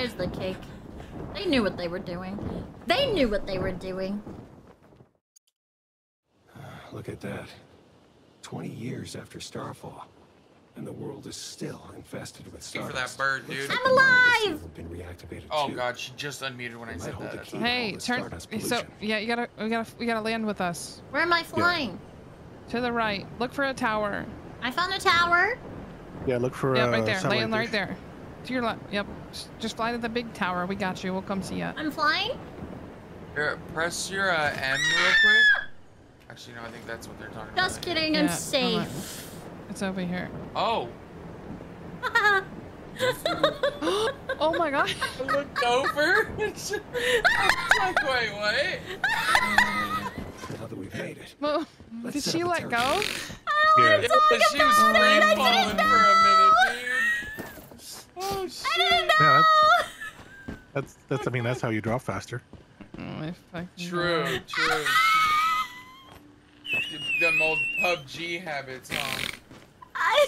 There's the cake. They knew what they were doing. They knew what they were doing. Look at that. 20 years after Starfall. And the world is still infested with Thank you for that bird, dude. like I'm the miners alive! have Been reactivated Oh too. god, she just unmuted when I said that. the That's key. all. Hey, turn. So yeah, you gotta, we gotta, we gotta land with us. Where am I flying? To the right. Look for a tower. I found a tower. Yeah, look for Yep, uh, right there. satellite Land right dish. there. To your left. Yep. Just fly to the big tower. We got you. We'll come see ya. I'm flying. Here, press your uh, M real quick. Actually, no, I think that's what they're talking about. Just kidding. I'm Yeah, safe. It's over here. Oh, Oh my god. I looked over. it's like, wait, what? Now that we've made it. Well, Let's Did she up a let tower. go? Yeah. she was free falling for a minute, dude. Shit. Yeah, that's, that's that's. I mean, that's how you draw faster. Oh, my fucking True, God. true. Ah! Them old PUBG habits, huh? I